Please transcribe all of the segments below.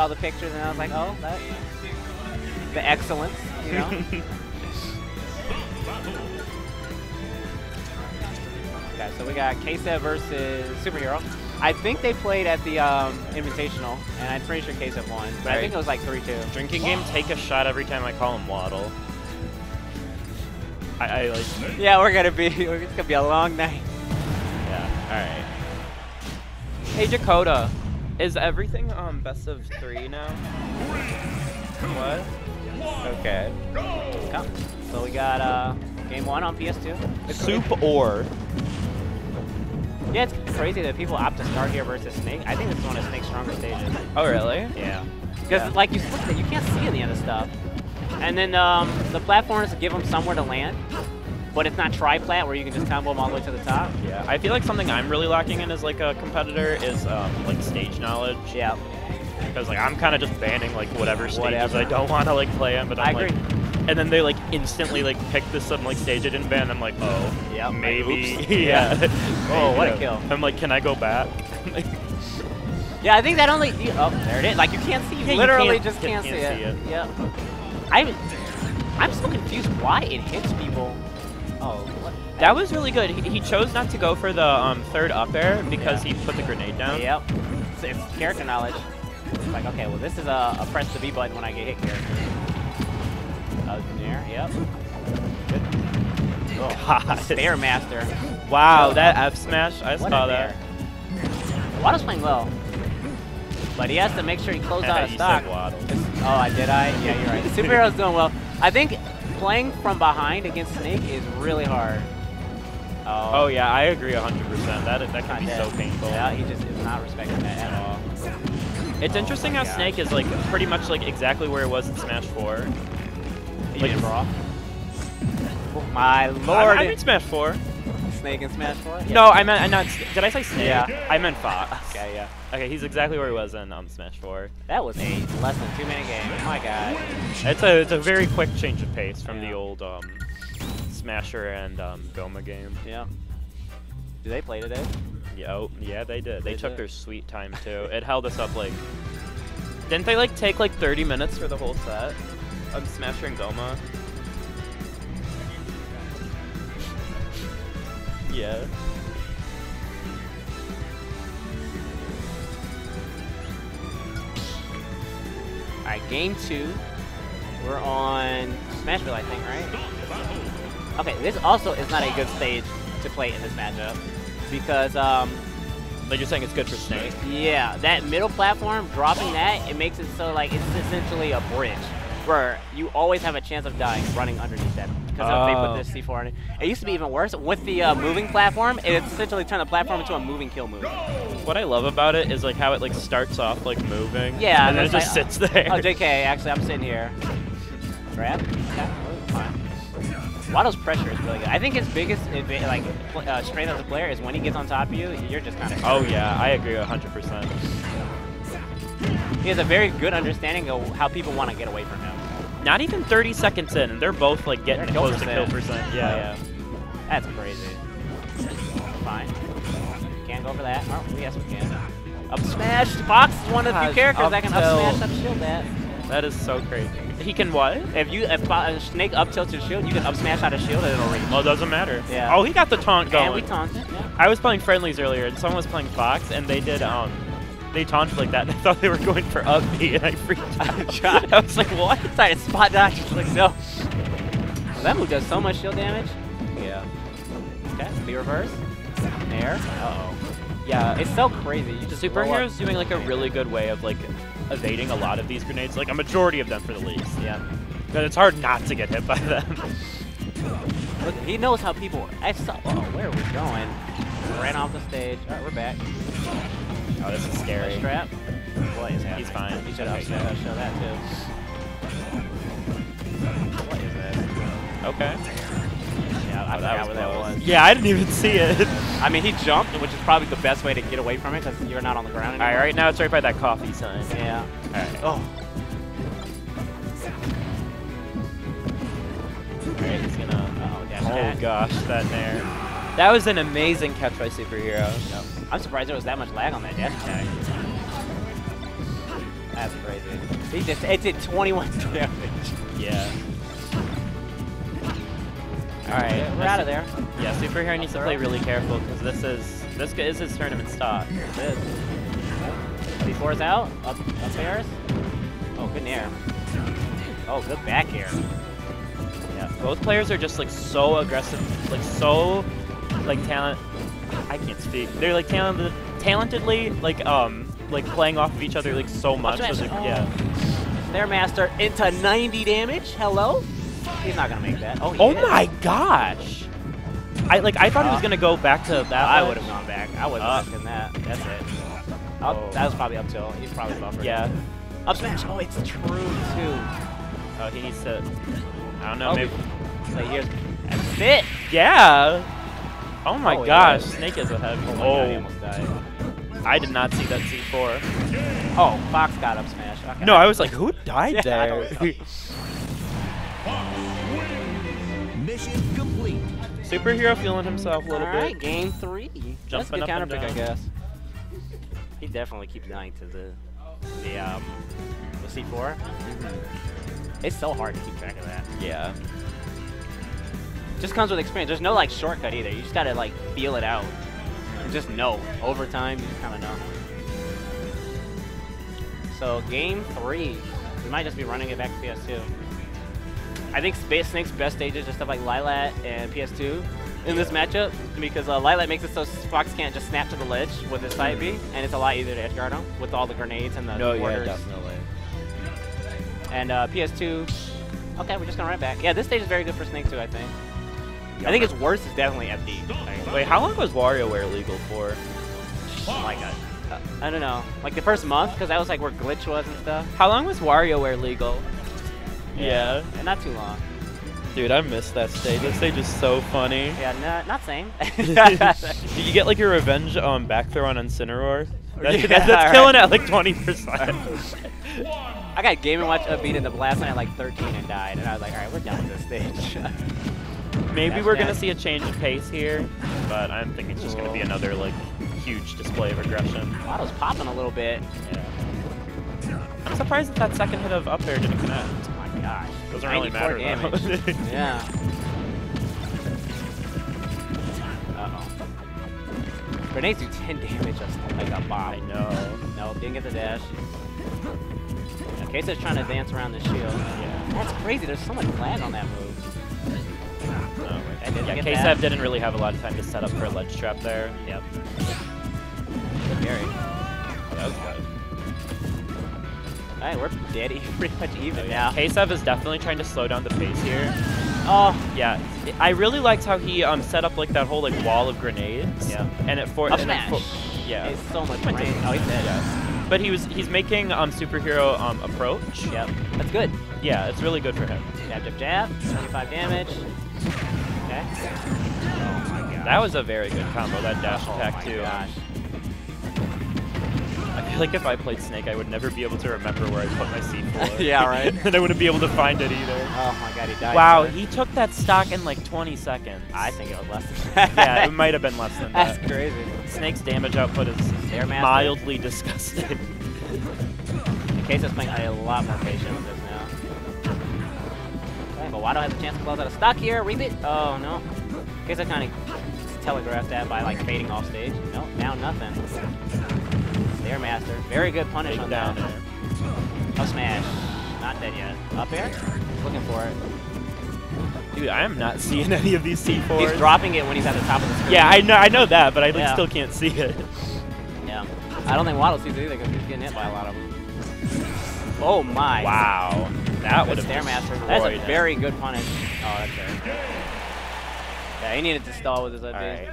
saw the pictures and I was like, oh, that, the excellence, you know. okay, so we got Ksev versus Superhero. I think they played at the um, Invitational, and I'm pretty sure Ksev won, but I think it was like 3-2. Drinking game, take a shot every time I call him Waddle. I, I like, Yeah, we're gonna be, it's gonna be a long night. yeah, alright. Hey Dakota, is everything um best of three now? What? Okay. Come. So we got uh, game one on PS2. It's. Soup or? Yeah, it's crazy that people opt to start here versus Snake. I think this is one of Snake's strongest stages. Oh really? Yeah. Because Yeah. like you look at it, you can't see any of the stuff. And then um, the platforms give them somewhere to land, but it's not tri-plat where you can just combo them all the way to the top. Yeah, I feel like something I'm really lacking in as like a competitor is um, like stage knowledge. Yeah. Because like I'm kind of just banning like whatever stages Whatever. I don't want to like play in, but I I'm like, agree. and then they like instantly like pick this some like stage I didn't ban. I'm like, oh, like, maybe, oops. yeah. Oh, what a kill. I'm like, can I go back? Like, Yeah, I think that only. Oh, there it is. Like you can't see. Yeah, you literally can't- just can't- can't, can't see, see it. it. Yep. I'm. I'm so confused why it hits people. Oh, what? that was really good. He, he chose not to go for the um, third up air because Yeah. he put the grenade down. Yep. It's, it's character knowledge. It's like, okay, well, this is a, a press the B button when I get hit character. Uh, there, yep. Good. Oh, God. Stair Master. Wow, that F smash. I What saw that. Waddle's playing well. But he has to make sure he closes out of stock. Oh, I did I? Yeah, you're right. Superhero's doing well. I think playing from behind against Snake is really hard. Oh, oh. yeah, I agree 100%. That that can be Kinda. so painful. Yeah, he just is not respecting that at all. It's Oh interesting how gosh. Snake is like pretty much like exactly where it was in Smash 4. Like- raw. Oh, my I, lord. I mean Smash 4. Snake and Smash 4? No, I meant I not. Did I say Snake? Yeah. I meant Fox. Okay, yeah. Okay, he's exactly where he was in um, Smash 4. That was a less than two minute game. Oh my god. It's a it's a very quick change of pace from the old um, Smasher and um, Goma game. Yeah. Do they play today? Yeah, oh, yeah, they did. They, They took did. their sweet time too. It held us up like. Didn't they like take like 30 minutes for the whole set? On Smasher and Goma. Yeah. Alright, game two. We're on Smashville, I think, right? Okay, this also is not a good stage to play in this matchup. Because, um, Like you're saying it's good for Snake. yeah, that middle platform, dropping that, it makes it so, like, it's essentially a bridge. Where you always have a chance of dying running underneath that. Because Oh. they put this C4 on it. It used to be even worse. With the uh, moving platform, it essentially turned the platform into a moving kill move. What I love about it is like how it like starts off like moving. Yeah, and then it just like- sits there. Oh, JK, actually, I'm sitting here. Grab? Waddle's pressure is really good. I think his biggest like uh, strength as a player is when he gets on top of you, you're just kind of. Oh yeah, I agree 100%. He has a very good understanding of how people want to get away from him. Not even 30 seconds in, and they're both like getting They're close to kill percent. Yeah. Oh, yeah. That's crazy. Fine. Can't go for that. Oh, yes, we can. Up smash. Fox is one of the few characters that can up smash, up shield that. That is so crazy. He can what? If you if Snake up tilts your shield, you can up smash out of shield and it'll reach. Well, it doesn't matter. Yeah. Oh, he got the taunt going. And we taunted. Yeah. I was playing friendlies earlier, and someone was playing Fox, and they did um, they taunted like that. And I thought they were going for up B, and I freaked out. I was like, what? Sorry, spot dodge. Just like no. Well, that move does so much shield damage. Yeah. Okay, be reverse. There. Uh oh. Yeah. It's so crazy. You just. Superhero's doing like a really good way of like evading a lot of these grenades, like a majority of them for the least. Yeah. But it's hard not to get hit by them. Look, he knows how people. I saw. Oh, where are we going? Ran off the stage. All right, we're back. Oh, this is scary. Strap. What is happening? He's fine. He should Okay, have show, show that too. What is this? Okay. Yeah, I Oh, forgot what that was. Yeah, I didn't even see it. I mean, he jumped, which is probably the best way to get away from it because you're not on the ground All anymore. right, right now it's right by that coffee sign. Yeah. All right. Oh. Alright, he's gonna. Uh oh, dash Oh gosh, that nair. That was an amazing catch by superhero. I'm surprised there was that much lag on that dash attack. That's crazy. He just it did 21 damage. Yeah. All right, we're out of there. Yeah, Superhero needs to play really careful because this is this is his tournament stock. It is. C4 is out. Up, up airs. Oh, good air. Oh, good back air. Yeah, both players are just like so aggressive, like so like talent. I can't speak. They're like talented, talentedly like um like playing off of each other like so much. So they're- Oh. yeah. Stairmaster into 90 damage. Hello? He's not gonna make that. Oh, Oh is. my gosh! I like I thought he was Uh, gonna go back to that. I would have gone back. I wasn't Uh. that. That's it. Up, Oh. That was probably up till. He's probably buffered. Yeah. Up smash. Oh, it's true too. Oh, he needs to. I don't know. Oh, maybe. So here's that's it. Yeah. Oh my Oh, gosh, yeah. Snake is a heavy. Oh Oh, god, he almost died. I did not see that C4. Oh, Fox got up smash. Okay. No, I was like, who died Yeah, there? don't. Mission complete. Superhero feeling himself a little All right, bit. game three. That's a Jumping good up counter and pick, I guess. He definitely keeps dying to the the um the C4. It's so hard to keep track of that. Yeah. Just comes with experience. There's no like shortcut either. You just gotta like feel it out. And just know. Over time, you just kind of know. So game three, we might just be running it back to PS2. I think Space Snake's best stages are stuff like Lylat and PS2 in this matchup because uh, Lylat makes it so Fox can't just snap to the ledge with his side B, and it's a lot easier to edgeguard him with all the grenades and the No, yeah, definitely. And uh, PS2, okay, we're just gonna run it back. Yeah, this stage is very good for Snake too, I think. I think its worst is definitely FD. Wait, how long was WarioWare legal for? like a, uh, I don't know, like the first month, because that was like where Glitch was and stuff. How long was WarioWare legal? Yeah. And not too long. Dude, I missed that stage. That stage is so funny. Yeah, no, not same. Did you get like your revenge um, back throw on Incineroar? That, Yeah, that's, that's alright. killing at like 20%. I got Game & Watch up B in the blast and I had like 13 and died, and I was like, alright, we're done with this stage. Maybe we're gonna see a change of pace here, but I'm thinking it's just gonna be another like huge display of aggression. Waddle's popping a little bit. Yeah. I'm surprised that that second hit of up air didn't connect. Oh my gosh. Doesn't really 94 matter. though. yeah. Uh-oh. Grenades do 10 damage just like a bomb. I know. No, didn't get the dash. Okay, so trying to dance around the shield. Yeah. That's crazy. There's so much lag on that move. Oh, didn't yeah, get didn't really have a lot of time to set up for a ledge trap there. Yep. Good carry. That was good. Alright, we're dead, e- pretty much even now. Ksev is definitely trying to slow down the pace here. Oh, Yeah, I really liked how he um set up like that whole like wall of grenades. Yeah. And it for and it smash. for- yeah. It's so much range. Oh, he's dead. Yeah. But he was he's making um superhero um approach. Yep. That's good. Yeah, it's really good for him. Jab, jab, jab. 75 damage. Okay. Oh. That was a very good combo, that dash oh attack too. gosh. I feel like if I played Snake, I would never be able to remember where I put my C4. Yeah, right. and I wouldn't be able to find it either. Oh my god, he died. Wow, it. he took that stock in like 20 seconds. I think it was less than that. yeah, it might have been less than That's that. That's crazy. Snake's damage output is mildly disgusting. In case it's playing a lot more patient with this. But Wado has a chance to close out a stock here. Reap it. Oh, no. In case I kind of telegraphed that by, like, fading off stage. Nope, now nothing. Stairmaster. Very good punish Big on down that. air. Up oh, smash. Not dead yet. Up air? Looking for it. Dude, I am not seeing any of these C4s. He's dropping it when he's at the top of the screen. Yeah, I know, I know that, but I like, Yeah. still can't see it. Yeah. I don't think Waddle sees it either because he's getting hit by a lot of them. Oh my. Wow, that would have Stairmaster. That's a very good punish. Oh, that's good. Yeah, he needed to stall with his OD. All right,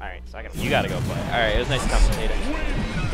Alright, so I got you gotta go play. All right, it was nice to commentating.